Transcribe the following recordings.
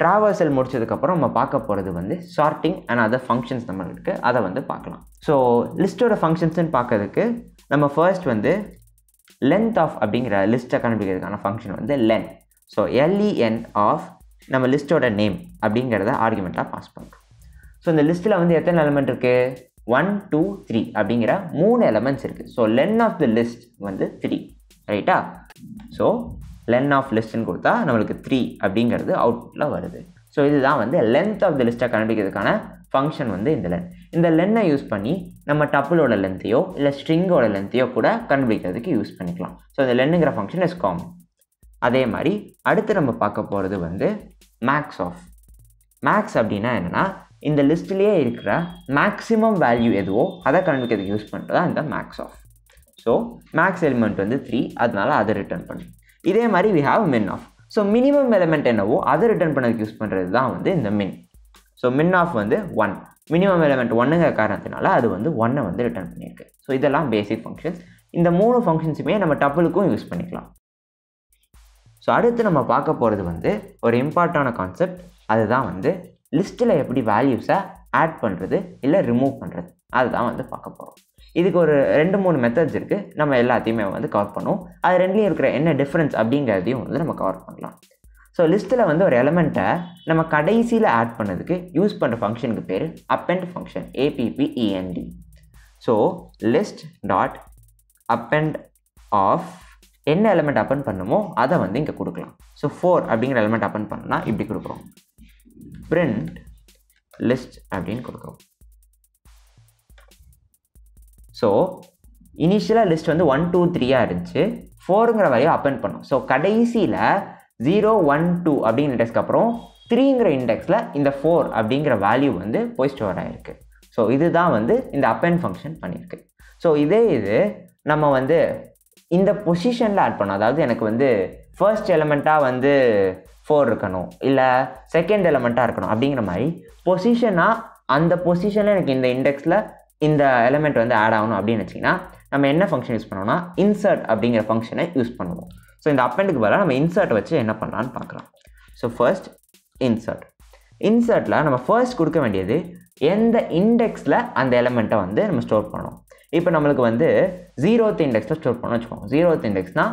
Traversal முடிச்சதுக்கப்புறம் நம்ம பார்க்க போகிறது வந்து ஷார்ட்டிங் அண்ட் அதர் ஃபங்க்ஷன்ஸ் நம்ம இருக்குது அதை வந்து பார்க்கலாம். ஸோ லிஸ்ட்டோட ஃபங்க்ஷன்ஸ்னு பார்க்கறதுக்கு நம்ம ஃபர்ஸ்ட் வந்து லென்த் ஆஃப் அப்படிங்கிற லிஸ்ட்டை கண்டுபிடிக்கிறதுக்கான ஃபங்க்ஷன் வந்து லென் ஸோ எல்இஎன் ஆஃப் நம்ம லிஸ்ட்டோட நேம் அப்படிங்கிறத ஆர்குமெண்ட்டாக பாஸ் பண்ணுறோம் ஸோ இந்த லிஸ்ட்டில் வந்து எத்தனை எலமெண்ட் இருக்குது ஒன் டூ த்ரீ அப்படிங்கிற மூணு எலமெண்ட்ஸ் இருக்குது so len of the list வந்து த்ரீ ரைட்டா ஸோ லென் ஆஃப் லிஸ்ட்னு கொடுத்தா நம்மளுக்கு த்ரீ அப்படிங்கிறது அவுட்டில் வருது. ஸோ இதுதான் வந்து லென்த் ஆஃப் த லிஸ்ட்டை கண்டுபிடிக்கிறதுக்கான ஃபங்க்ஷன் வந்து இந்த லென் இந்த லென்னை யூஸ் பண்ணி நம்ம டப்புளோட லென்த்தையோ இல்லை ஸ்ட்ரிங்கோட லென்த்தையோ கூட கண்டுபிடிக்கிறதுக்கு யூஸ் பண்ணிக்கலாம். ஸோ இந்த லென்னுங்கிற ஃபங்க்ஷன் இஸ் காமன் அதே மாதிரி அடுத்து நம்ம பார்க்க போகிறது வந்து மேக்ஸ் ஆஃப் மேக்ஸ் அப்படின்னா என்னென்னா இந்த லிஸ்ட்லேயே இருக்கிற மேக்ஸிமம் வேல்யூ எதுவோ அதை கண்டுபிடிக்கிறதுக்கு யூஸ் பண்ணுறது தான் இந்த max of so max element வந்து த்ரீ அதனால அதை ரிட்டர்ன் பண்ணும் இதே மாதிரி we have min of so minimum element என்னவோ அதை ரிட்டர்ன் பண்ணதுக்கு யூஸ் பண்ணுறது தான் வந்து இந்த மின் ஸோ மின் ஆஃப் வந்து ஒன் மினிமம் எலமெண்ட் ஒன்றுங்கிற காரணத்தினால அது வந்து ஒன்னை வந்து ரிட்டர்ன் பண்ணியிருக்கு. ஸோ இதெல்லாம் பேசிக் ஃபங்க்ஷன்ஸ் இந்த மூணு ஃபங்க்ஷன்ஸுமே நம்ம டபுளுக்கும் யூஸ் பண்ணிக்கலாம். ஸோ அடுத்து நம்ம பார்க்க போகிறது வந்து ஒரு இம்பார்ட்டான கான்செப்ட் அதுதான் வந்து லிஸ்ட்டில் எப்படி வேல்யூஸை ஆட் பண்ணுறது இல்லை ரிமூவ் பண்ணுறது அதுதான் வந்து பார்க்க போகிறோம் இதுக்கு ஒரு ரெண்டு மூணு மெத்தட்ஸ் இருக்குது நம்ம எல்லாத்தையுமே வந்து கவர் பண்ணுவோம். அது ரெண்டுலேயும் இருக்கிற என்ன டிஃப்ரென்ஸ் அப்படிங்கிறதையும் வந்து நம்ம கவர் பண்ணலாம். ஸோ லிஸ்ட்டில் வந்து ஒரு எலமெண்ட்டை நம்ம கடைசியில் ஆட் பண்ணதுக்கு யூஸ் பண்ணுற ஃபங்க்ஷனுக்கு பேர் append function A P P E N D so list dot append of என்ன எலமெண்ட் அப்பன் பண்ணுமோ அதை வந்து இங்கே கொடுக்கலாம். ஸோ ஃபோர் அப்படிங்கிற எலமெண்ட் அப்பன் பண்ணால் இப்படி கொடுக்குறோம். பிரிண்ட் லிஸ்ட் அப்படின்னு கொடுக்குறோம். ஸோ இனிஷியலாக லிஸ்ட் வந்து ஒன் டூ த்ரீயாக இருந்துச்சு. ஃபோருங்கிற வரையும் அப்பெண்ட் பண்ணோம். ஸோ கடைசியில் ஜீரோ ஒன் டூ அப்படிங்கிற இண்டெக்ஸ்க்கு அப்புறம் த்ரீங்கிற இண்டெக்ஸில் இந்த ஃபோர் அப்படிங்கிற வேல்யூ வந்து போய் ஸ்டோர் ஆகிருக்கு ஸோ இதுதான் வந்து இந்த அப்பெண்ட் ஃபங்க்ஷன் பண்ணியிருக்கு. ஸோ இதே இது நம்ம வந்து இந்த பொசிஷனில் ஆட் பண்ணோம் அதாவது எனக்கு வந்து ஃபர்ஸ்ட் எலமெண்ட்டாக வந்து ஃபோர் இருக்கணும். இல்லை செகண்ட் எலமெண்ட்டாக இருக்கணும். அப்படிங்கிற மாதிரி பொசிஷனாக அந்த பொசிஷனில் எனக்கு இந்த இண்டெக்ஸில் இந்த எலமெண்ட் வந்து ஆட் ஆகணும் அப்படின்னு வச்சிங்கன்னா நம்ம என்ன ஃபங்க்ஷன் யூஸ் பண்ணோம்னா இன்சர்ட் அப்படிங்கிற ஃபங்க்ஷனை யூஸ் பண்ணுவோம். ஸோ இந்த அப்பெண்டுக்கு பதிலாக நம்ம இன்சர்ட் வச்சு என்ன பண்ணலான்னு பார்க்கலாம். ஸோ ஃபர்ஸ்ட் இன்சர்ட் இன்சர்ட்டில் நம்ம ஃபர்ஸ்ட் கொடுக்க வேண்டியது எந்த இண்டெக்ஸில் அந்த எலமெண்ட்டை வந்து நம்ம ஸ்டோர் பண்ணோம் இப்போ நம்மளுக்கு வந்து ஜீரோத் இண்டெக்ஸில் ஸ்டோர் பண்ணோம் வச்சுக்கோங்க. ஜீரோத் இண்டெக்ஸ்னால்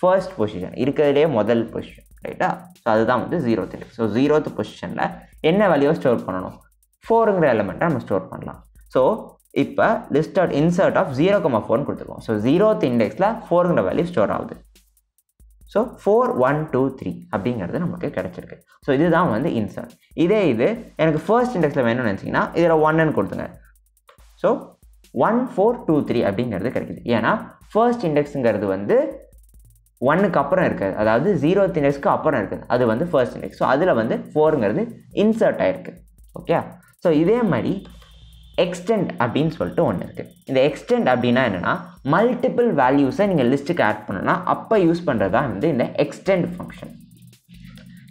ஃபர்ஸ்ட் பொசிஷன் இருக்கிறதுலே முதல் பொசிஷன் ரைட்டா ஸோ அதுதான் வந்து ஜீரோத் இண்டெக்ஸ் ஸோ ஜீரோத் பொசிஷனில் என்ன வேல்யூவை ஸ்டோர் பண்ணணும்? ஃபோருங்கிற எலமெண்ட்டை நம்ம ஸ்டோர் பண்ணலாம். ஸோ இப்போ list dot insert of zero comma ஃபோர்னு கொடுத்துருக்கோம். ஸோ ஜீரோத் இண்டெக்ஸில் ஃபோருங்கிற வேல்யூ ஸ்டோர் ஆகுது. So four one two three அப்படிங்கிறது நமக்கு கிடச்சிருக்கு. ஸோ இதுதான் வந்து இன்சர்ட் இதே இது எனக்கு ஃபர்ஸ்ட் இண்டெக்ஸில் வேணும்னு நினச்சிங்கன்னா இதில் ஒன்னு கொடுத்துங்க. So one four two three அப்படிங்கிறது கிடைக்குது. ஏன்னா ஃபர்ஸ்ட் இண்டெக்ஸுங்கிறது வந்து ஒன்னுக்கு அப்புறம் இருக்குது. அதாவது ஜீரோ இண்டெக்ஸ்க்கு அப்புறம் இருக்குது. அது வந்து ஃபர்ஸ்ட் இண்டெக்ஸ் ஸோ அதில் வந்து ஃபோருங்கிறது இன்சர்ட் ஆகிருக்கு ஓகே ஸோ இதே மாதிரி எக்ஸ்டெண்ட் அப்படின்னு சொல்லிட்டு ஒன்று இருக்குது இந்த எக்ஸ்டெண்ட் அப்படின்னா என்னென்னா மல்டிபிள் வேல்யூஸை நீங்கள் லிஸ்ட்டுக்கு ஆட் பண்ணணும்னா அப்போ யூஸ் பண்ணுறது தான் வந்து இந்த எக்ஸ்டெண்ட் ஃபங்க்ஷன்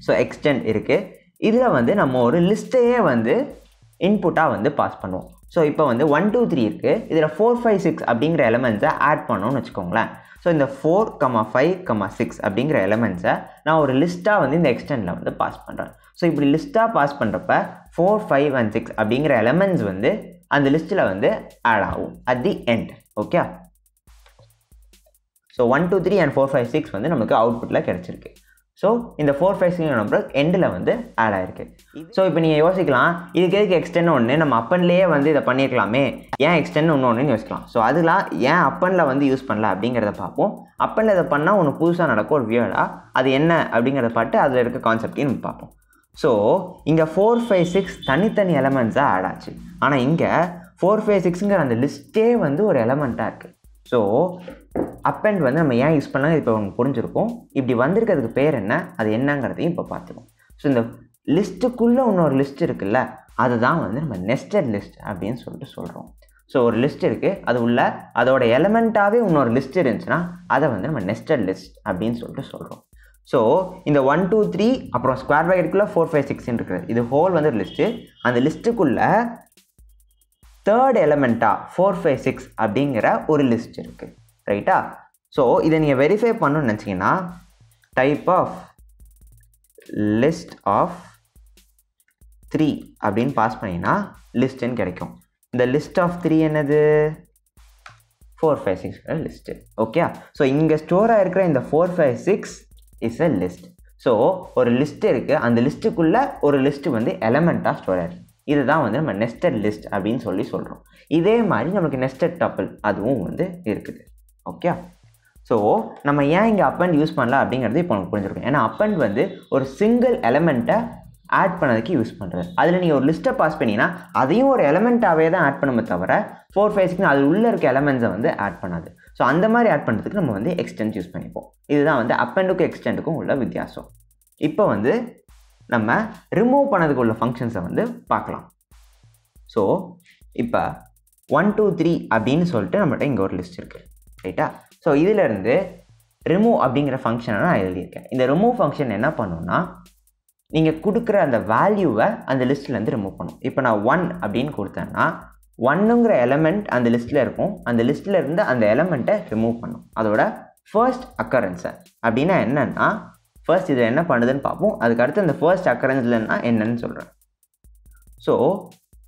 ஸோ எக்ஸ்டெண்ட் இருக்குது இதில் வந்து நம்ம ஒரு லிஸ்ட்டையே வந்து இன்புட்டாக வந்து பாஸ் பண்ணுவோம். ஸோ இப்போ வந்து ஒன் டூ த்ரீ இருக்குது இதில் ஃபோர் ஃபைவ் சிக்ஸ் அப்படிங்கிற எலமெண்ட்ஸை ஆட் பண்ணோன்னு வச்சுக்கோங்களேன். ஸோ இந்த four comma five comma six அப்படிங்கிற எலமெண்ட்ஸை நான் ஒரு லிஸ்ட்டாக வந்து இந்த எக்ஸ்டெண்டில் வந்து பாஸ் பண்ணுறேன் ஸோ இப்படி லிஸ்ட்டாக பாஸ் பண்ணுறப்ப ஃபோர் ஃபைவ் அண்ட் சிக்ஸ் அப்படிங்கிற எலமெண்ட்ஸ் வந்து அந்த லிஸ்ட்டில் வந்து ஆட் ஆகும். At the end okay so one two three and four five six வந்து நமக்கு அவுட்புட்டில் கிடச்சிருக்கு. ஸோ இந்த ஃபோர் ஃபைவ் சிக்ஸ் நம்பர் எண்டில் வந்து ஆட் ஆயிருக்கு. ஸோ இப்போ நீங்கள் யோசிக்கலாம். இதுக்கு எதுக்கு எக்ஸ்டெண்ட் ஒன்று நம்ம அப்பன்லேயே வந்து இதை பண்ணியிருக்கலாமே ஏன் எக்ஸ்டெண்ட் ஒன்று ஒன்றுன்னு யோசிக்கலாம். ஸோ அதெல்லாம் ஏன் அப்பனில் வந்து யூஸ் பண்ணல அப்படிங்கிறத பார்ப்போம். அப்பனில் இதை பண்ணால் ஒன்று புதுசாக நடக்கும் ஒரு வியர்டாக அது என்ன அப்படிங்கிறத பார்த்து அதில் இருக்க கான்செப்டையும் நம்ம பார்ப்போம். ஸோ இங்கே ஃபோர் ஃபைவ் சிக்ஸ் தனித்தனி எலமெண்ட்ஸாக ஆட் ஆச்சு. ஆனால் இங்கே ஃபோர் ஃபைவ் சிக்ஸுங்கிற அந்த லிஸ்ட்டே வந்து ஒரு எலமெண்ட்டாக இருக்குது ஸோ அப்பெண்ட் வந்து நம்ம ஏன் யூஸ் பண்ணால் இப்போ உங்களுக்கு புரிஞ்சிருக்கும். இப்படி வந்திருக்கிறதுக்கு பேர் என்ன? அது என்னங்கிறதையும் இப்போ பார்த்துருவோம் ஸோ இந்த லிஸ்ட்டுக்குள்ளே இன்னொரு லிஸ்ட் இருக்குல்ல அதுதான் வந்து நம்ம நெஸ்டட் லிஸ்ட் அப்படின்னு சொல்லிட்டு சொல்கிறோம் ஸோ ஒரு லிஸ்ட் இருக்குது அது உள்ள அதோட எலமெண்ட்டாகவே இன்னொரு லிஸ்ட் இருந்துச்சுன்னா அதை வந்து நம்ம நெஸ்டட் லிஸ்ட் அப்படின்னு சொல்லிட்டு சொல்கிறோம் ஸோ இந்த ஒன் டூ த்ரீ அப்புறம் ஸ்கொயர் ப்ராக்கெட்டுக்குள்ளே ஃபோர் ஃபைவ் சிக்ஸ்ன்னு இருக்குது. இது ஹோல் வந்து ஒரு லிஸ்ட்டு அந்த லிஸ்ட்டுக்குள்ளே தேர்ட் எலமெண்ட்டாக ஃபோர் ஃபைவ் சிக்ஸ் அப்படிங்கிற ஒரு லிஸ்ட் இருக்குது ரைட்டா ஸோ இதை நீங்கள் வெரிஃபை பண்ணணும்னு நினச்சிங்கன்னா type of list of three அப்படின்னு பாஸ் பண்ணிங்கன்னா லிஸ்ட்டுன்னு கிடைக்கும். இந்த லிஸ்ட் ஆஃப் த்ரீ என்னது? Four five six list okay so இங்கே ஸ்டோராக இருக்கிற இந்த four five six is a list so ஒரு லிஸ்ட் இருக்குது அந்த லிஸ்ட்டுக்குள்ளே ஒரு லிஸ்ட்டு வந்து எலமெண்ட்டாக ஸ்டோர் ஆயிருக்கு இதுதான் வந்து நம்ம நெஸ்டட் லிஸ்ட் அப்படின்னு சொல்லி சொல்கிறோம் இதே மாதிரி நமக்கு நெஸ்டட் டப்பிள் அதுவும் வந்து இருக்குது. ஓகே ஸோ நம்ம ஏன் இங்கே அப்பண்ட் யூஸ் பண்ணலாம் அப்படிங்கிறது இப்போ உங்களுக்கு புரிஞ்சிருக்கும். ஏன்னா அப்பண்ட் வந்து ஒரு சிங்கிள் எலமெண்ட்டை ஆட் பண்ணதுக்கு யூஸ் பண்ணுறது அதில் நீங்கள் ஒரு லிஸ்ட்டை பாஸ் பண்ணிங்கன்னா அதையும் ஒரு எலமெண்ட்டாகவே தான் ஆட் பண்ணுமே தவிர ஃபோர் ஃபைவ் சிக்ஸ் அதில் உள்ளே இருக்க எலமெண்ட்ஸை வந்து ஆட் பண்ணாது. ஸோ அந்த மாதிரி ஆட் பண்ணுறதுக்கு நம்ம வந்து எக்ஸ்டென்ட் யூஸ் பண்ணிப்போம். இதுதான் வந்து அப்பெண்டுக்கும் எக்ஸ்டெண்டுக்கும் உள்ள வித்தியாசம். இப்போ வந்து நம்ம ரிமூவ் பண்ணதுக்கு உள்ள ஃபங்க்ஷன்ஸை வந்து பார்க்கலாம். ஸோ இப்போ ஒன் டூ த்ரீ அப்படின்னு சொல்லிட்டு நம்மகிட்ட இங்கே ஒரு லிஸ்ட் இருக்குது ரைட்டா ஸோ இதிலேருந்து ரிமூவ் அப்படிங்கிற ஃபங்க்ஷனை நான் எழுதியிருக்கேன். இந்த ரிமூவ் ஃபங்க்ஷன் என்ன பண்ணுன்னா நீங்கள் கொடுக்குற அந்த வேல்யூவை அந்த லிஸ்ட்லேருந்து ரிமூவ் பண்ணும். இப்போ நான் ஒன் அப்படின்னு கொடுத்தேன்னா ஒன்னுங்கிற எலமெண்ட் அந்த லிஸ்ட்டில் இருக்கும். அந்த லிஸ்ட்டில் இருந்து அந்த எலமெண்ட்டை ரிமூவ் பண்ணும். அதோட ஃபர்ஸ்ட் அக்கரன்ஸை அப்படின்னா என்னென்னா ஃபர்ஸ்ட் இதில் என்ன பண்ணுதுன்னு பார்ப்போம். அதுக்கு அடுத்து அந்த ஃபர்ஸ்ட் அக்கரன்ஸ்லன்னா என்னன்னு சொல்கிறேன் ஸோ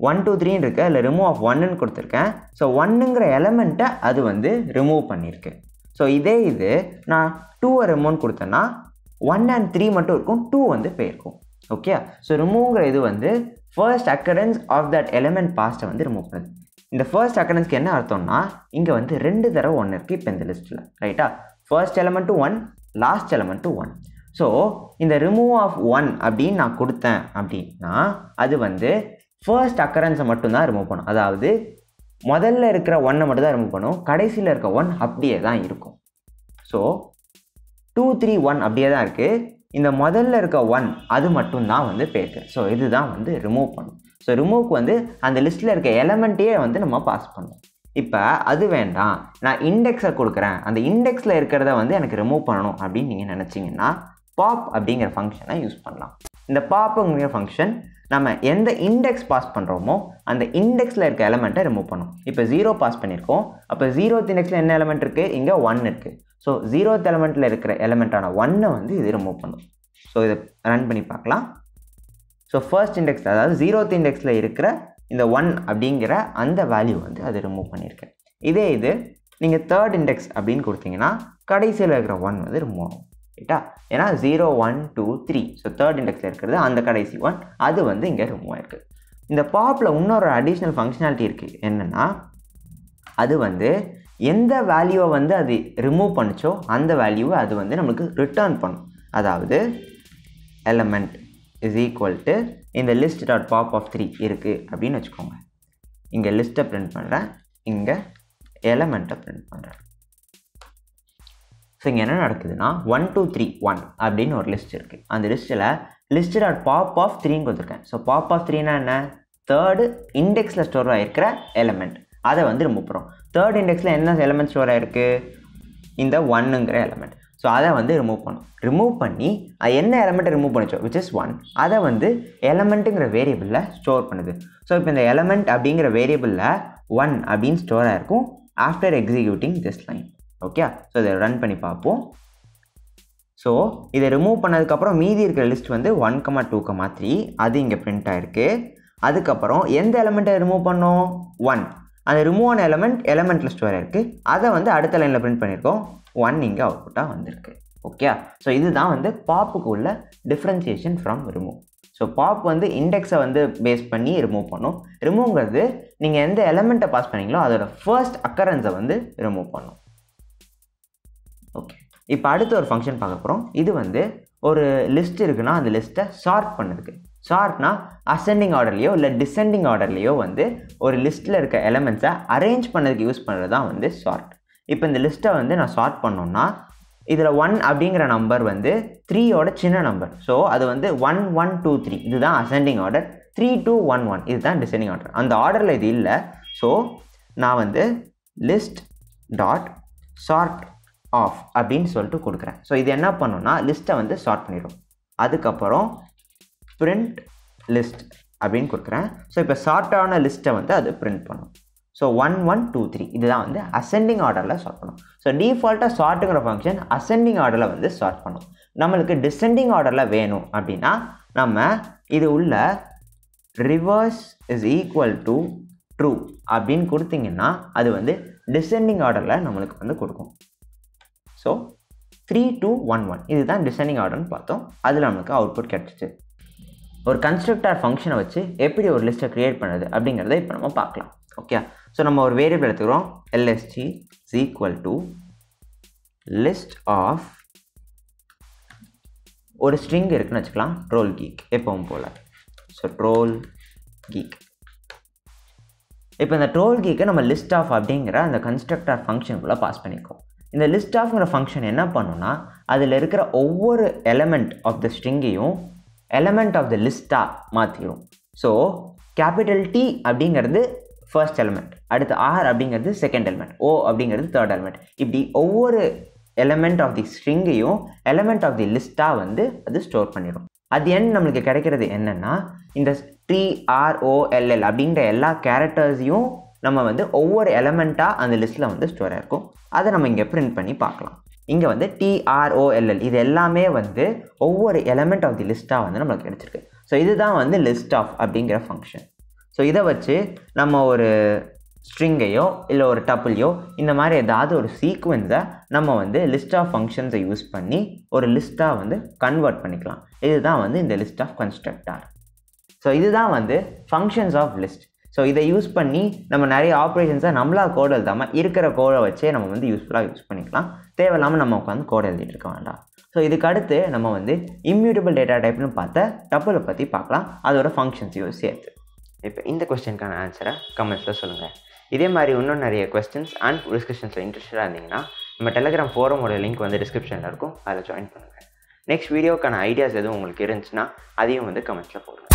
ஒன் டூ த்ரீன்னு இருக்கு. இல்லை ரிமூவ் ஆஃப் ஒன்னுன்னு கொடுத்துருக்கேன். ஸோ ஒன்னுங்கிற எலமெண்ட்டை அது வந்து ரிமூவ் பண்ணியிருக்கு. ஸோ இதே இது நான் டூவை ரிமூவ்னு கொடுத்தேன்னா ஒன் அண்ட் த்ரீ மட்டும் இருக்கும். டூ வந்து போயிருக்கும். ஓகே ஸோ ரிமூவ்ங்கிற இது வந்து first occurrence of that element பாஸ்ட்டை வந்து ரிமூவ் பண்ணுது இந்த ஃபர்ஸ்ட் அக்கரன்ஸ்க்கு என்ன அர்த்தம்னா இங்கே வந்து ரெண்டு தடவை ஒன்று இருக்குது இப்போ இந்த லிஸ்ட்டில் ரைட்டா first element one last element one so இந்த ரிமூவ் ஆஃப் ஒன் அப்படின்னு நான் கொடுத்தேன் அப்படின்னா அது வந்து ஃபர்ஸ்ட் அக்கரன்ஸை மட்டும்தான் ரிமூவ் பண்ணும். அதாவது முதல்ல இருக்கிற ஒன்னை மட்டும் தான் ரிமூவ் பண்ணும். கடைசியில் இருக்க ஒன் அப்படியே தான் இருக்கும். ஸோ டூ த்ரீ ஒன் அப்படியே தான் இருக்குது இந்த முதல்ல இருக்க ஒன் அது மட்டும்தான் வந்து பேக்கு ஸோ இதுதான் வந்து ரிமூவ் பண்ணும் ஸோ ரிமூவ்க்கு வந்து அந்த லிஸ்ட்டில் இருக்க எலமெண்ட்டையே வந்து நம்ம பாஸ் பண்ணுவோம் இப்போ அது வேண்டாம். நான் இண்டெக்ஸை கொடுக்குறேன். அந்த இண்டெக்ஸில் இருக்கிறத வந்து எனக்கு ரிமூவ் பண்ணணும் அப்படின்னு நீங்கள் நினச்சிங்கன்னா பாப் அப்படிங்கிற ஃபங்க்ஷனை யூஸ் பண்ணலாம். இந்த பாப்புங்கிற ஃபங்க்ஷன் நம்ம எந்த இண்டெக்ஸ் பாஸ் பண்ணுறோமோ அந்த இண்டெக்ஸில் இருக்க எலமெண்ட்டை ரிமூவ் பண்ணும் இப்போ ஜீரோ பாஸ் பண்ணியிருக்கோம். அப்போ ஜீரோ இண்டெக்ஸில் என்ன எலமெண்ட் இருக்குது இங்கே ஒன் இருக்குது ஸோ ஜீரோத் எலமெண்ட்டில் இருக்கிற எலமெண்ட்டான ஒன்னை வந்து இது ரிமூவ் பண்ணும். ஸோ இதை ரன் பண்ணி பார்க்கலாம். ஸோ ஃபர்ஸ்ட் இண்டெக்ஸ் அதாவது ஜீரோத் இண்டெக்ஸில் இருக்கிற இந்த ஒன் அப்படிங்கிற அந்த வேல்யூ வந்து அது ரிமூவ் பண்ணியிருக்கேன். இதே இது நீங்கள் தேர்ட் இண்டெக்ஸ் அப்படின்னு கொடுத்தீங்கன்னா கடைசியில் இருக்கிற ஒன் வந்து ரிமூவ் ஆகும். ரைட்டா ஏன்னா zero one two three so third இண்டெக்ஸில் இருக்கிறது அந்த கடைசி ஒன் அது வந்து இங்கே ரிமூவ் ஆயிருக்கு. இந்த பாப்பில் இன்னொரு அடிஷ்னல் ஃபங்க்ஷனாலிட்டி இருக்குது என்னென்னா அது வந்து எந்த வேல்யூவை வந்து அது ரிமூவ் பண்ணிச்சோ அந்த வேல்யூவை அது வந்து நம்மளுக்கு ரிட்டர்ன் பண்ணும். அதாவது எலமெண்ட் இஸ் ஈக்குவல் டு இந்த list dot pop of three இருக்குது அப்படின்னு வச்சுக்கோங்க. இங்கே லிஸ்ட்டை பிரிண்ட் பண்ணுறேன் இங்கே எலமெண்ட்டை பிரிண்ட் பண்ணுறேன் ஸோ இங்கே என்ன நடக்குதுன்னா ஒன் டூ த்ரீ ஒன் அப்படின்னு ஒரு லிஸ்ட் இருக்குது அந்த லிஸ்ட்டில் லிஸ்ட் டாட் பாப் ஆஃப் த்ரீன்னு கொடுத்துருக்கேன். ஸோ பாப் ஆஃப் த்ரீனா என்ன? தேர்டு இண்டெக்ஸில் ஸ்டோர் ஆகிருக்கிற எலமெண்ட் அதை வந்து ரிமூவ் பண்ணுறோம் தேர்ட் இண்டெக்ஸில் என்ன எலமெண்ட் ஸ்டோர் ஆகிருக்கு இந்த ஒன்னுங்கிற எலமெண்ட் ஸோ அதை வந்து ரிமூவ் பண்ணும் ரிமூவ் பண்ணி அது என்ன எலமெண்ட்டை ரிமூவ் பண்ணிச்சோ விச் இஸ் ஒன் அதை வந்து எலமெண்ட்டுங்கிற வேரியபிளில் ஸ்டோர் பண்ணுது. ஸோ இப்போ இந்த எலமெண்ட் அப்படிங்கிற வேரியபிளில் ஒன் அப்படின்னு ஸ்டோர் ஆகிருக்கும் after executing this line okay so இதை ரன் பண்ணி பார்ப்போம். ஸோ இதை ரிமூவ் பண்ணதுக்கப்புறம் மீதி இருக்கிற லிஸ்ட் வந்து one comma two comma three அது இங்கே பிரிண்ட் ஆகிருக்கு அதுக்கப்புறம் எந்த எலமெண்ட்டை ரிமூவ் பண்ணோம்? ஒன் அந்த ரிமூவ் ஆன எலமெண்ட் எலமெண்ட்டில் ஸ்டோர் ஆயிருக்கு அதை வந்து அடுத்த லைனில் பிரிண்ட் பண்ணியிருக்கோம் ஒன் இங்கே அவுட்புட்டாக வந்திருக்கு. ஓகே ஸோ இதுதான் வந்து பாப்புக்கு உள்ள differentiation from remove so pop வந்து இண்டெக்ஸை வந்து பேஸ் பண்ணி ரிமூவ் பண்ணும். ரிமூவ்ங்கிறது நீங்கள் எந்த எலமெண்ட்டை பாஸ் பண்ணீங்களோ அதோட ஃபர்ஸ்ட் அக்கரன்ஸை வந்து ரிமூவ் பண்ணும். ஓகே இப்போ அடுத்து ஒரு ஃபங்க்ஷன் பார்க்க போகிறோம் இது வந்து ஒரு லிஸ்ட் இருக்குன்னா அந்த லிஸ்ட்டை ஷார்ட் பண்ணுறதுக்கு ஷார்ட்னா அசெண்டிங் ஆர்டர்லேயோ இல்லை டிசெண்டிங் ஆர்டர்லேயோ வந்து ஒரு லிஸ்ட்டில் இருக்க எலமெண்ட்ஸை அரேஞ்ச் பண்ணதுக்கு யூஸ் பண்ணுறது தான் வந்து ஷார்ட் இப்போ இந்த லிஸ்ட்டை வந்து நான் ஷார்ட் பண்ணோன்னா இதில் ஒன் அப்படிங்கிற நம்பர் வந்து த்ரீயோட சின்ன நம்பர் ஸோ அது வந்து ஒன் ஒன் டூ த்ரீ இதுதான் ascending order three two one one இதுதான் டிசெண்டிங் ஆர்டர் அந்த ஆர்டரில் இது இல்லை. ஸோ நான் வந்து லிஸ்ட் டாட் ஷார்ட் ஆஃப் அப்படின்னு சொல்லிட்டு கொடுக்குறேன். ஸோ இது என்ன பண்ணுன்னா லிஸ்ட்டை வந்து ஷார்ட் பண்ணிடும். அதுக்கப்புறம் பிரிண்ட் லிஸ்ட் அப்படின்னு கொடுக்குறேன். ஸோ இப்போ ஷார்ட்டான லிஸ்ட்டை வந்து அது பிரிண்ட் பண்ணும். So one one two three இதுதான் வந்து அசெண்டிங் ஆர்டரில் ஷார்ட் பண்ணும். ஸோ டிஃபால்ட்டாக ஷார்ட்டுங்கிற ஃபங்க்ஷன் அசெண்டிங் ஆர்டரில் வந்து ஷார்ட் பண்ணும். நம்மளுக்கு டிசெண்டிங் ஆர்டரில் வேணும் அப்படின்னா நம்ம இது உள்ள reverse is equal to true அப்படின்னு கொடுத்தீங்கன்னா அது வந்து டிசெண்டிங் ஆர்டரில் நம்மளுக்கு வந்து கொடுக்கும். So three two one one இதுதான் டிசெண்டிங் ஆர்டர்னு பார்த்தோம். அதில் நம்மளுக்கு அவுட்புட் கிடச்சிச்சு. ஒரு கன்ஸ்ட்ரக்டர் ஃபங்க்ஷனை வச்சு எப்படி ஒரு லிஸ்ட்டை க்ரியேட் பண்ணுறது அப்படிங்கிறத இப்போ நம்ம பார்க்கலாம். ஓகே ஸோ நம்ம ஒரு வேரியபிள் எடுத்துக்கிறோம். L S T is equal to list of ஒரு ஸ்ட்ரிங் இருக்குன்னு வச்சுக்கலாம். ட்ரோல் கீக் எப்பவும் போல். ஸோ ட்ரோல் கீக் இப்போ இந்த ட்ரோல் கீக்கை நம்ம லிஸ்ட் ஆஃப் அப்படிங்கிற அந்த கன்ஸ்ட்ரக்டர் ஃபங்க்ஷனுக்குள்ளே பாஸ் பண்ணிக்கோம் இந்த லிஸ்ட் ஆஃப்ங்கிற ஃபங்க்ஷன் என்ன பண்ணுன்னா அதில் இருக்கிற ஒவ்வொரு எலமெண்ட் ஆஃப் த ஸ்ட்ரிங்கையும் எலமெண்ட் ஆஃப் த லிஸ்ட்டாக மாற்றிடும் ஸோ கேபிட்டல் டி அப்படிங்கிறது ஃபர்ஸ்ட் எலமெண்ட் அடுத்து ஆர் அப்படிங்கிறது செகண்ட் எலமெண்ட் ஓ அப்படிங்கிறது தேர்ட் எலமெண்ட் இப்படி ஒவ்வொரு எலமெண்ட் ஆஃப் தி ஸ்ட்ரிங்கையும் எலமெண்ட் ஆஃப் தி லிஸ்ட்டாக வந்து அது ஸ்டோர் பண்ணிடும் அது என் நம்மளுக்கு கிடைக்கிறது என்னென்னா இந்த டிஆர்ஓஎல்எல் அப்படிங்கிற எல்லா கேரக்டர்ஸையும் நம்ம வந்து ஒவ்வொரு எலமெண்ட்டாக அந்த லிஸ்ட்டில் வந்து ஸ்டோர் ஆயிருக்கும் அதை நம்ம இங்கே பிரிண்ட் பண்ணி பார்க்கலாம். இங்கே வந்து டிஆர்ஓஎல்எல் இது எல்லாமே வந்து ஒவ்வொரு எலமெண்ட் ஆஃப் தி லிஸ்ட்டாக வந்து நம்மளுக்கு கிடச்சிருக்கு. ஸோ இதுதான் வந்து லிஸ்ட் ஆஃப் அப்படிங்கிற ஃபங்க்ஷன் ஸோ இதை வச்சு நம்ம ஒரு ஸ்ட்ரிங்கையோ இல்லை ஒரு டப்புளையோ இந்த மாதிரி ஏதாவது ஒரு சீக்வன்ஸை நம்ம வந்து லிஸ்ட் ஆஃப் ஃபங்க்ஷன்ஸை யூஸ் பண்ணி ஒரு லிஸ்ட்டாக வந்து கன்வெர்ட் பண்ணிக்கலாம். இதுதான் வந்து இந்த லிஸ்ட் ஆஃப் கன்ஸ்ட்ரக்டார் ஸோ இதுதான் வந்து ஃபங்க்ஷன்ஸ் ஆஃப் லிஸ்ட் ஸோ இதை யூஸ் பண்ணி நம்ம நிறைய ஆப்ரேஷன்ஸை நம்மளா கோடு எழுதாமல் இருக்கிற கோடை வச்சே நம்ம வந்து யூஸ்ஃபுல்லாக யூஸ் பண்ணிக்கலாம். தேவையில்லாமல் நம்ம உட்காந்து கோட் எழுதிட்டு இருக்க வேண்டாம். ஸோ இதுக்கு அடுத்து நம்ம வந்து இம்யூட்டபிள் டேட்டா டைப்னு பார்த்த டப்புளை பற்றி பார்க்கலாம். அதோட ஃபங்க்ஷன்ஸையும் சேர்த்து. இப்போ இந்த கொஸ்டினுக்கான ஆன்சரை கமெண்ட்ஸில் சொல்லுங்கள் இதே மாதிரி இன்னும் நிறைய கொஸ்டின்ஸ் அண்ட் டிஸ்கஷன்ஸில் இன்ட்ரெஸ்டாக இருந்தீங்கன்னா நம்ம டெலிகிராம் ஃபோரமோட லிங்க் வந்து டிஸ்கிரிப்ஷனில் இருக்கும். அதில் ஜாயின் பண்ணுங்கள் நெக்ஸ்ட் வீடியோக்கான ஐடியாஸ் எதுவும் உங்களுக்கு இருந்துச்சுன்னா அதையும் வந்து கமெண்ட்ஸில் போடுங்க.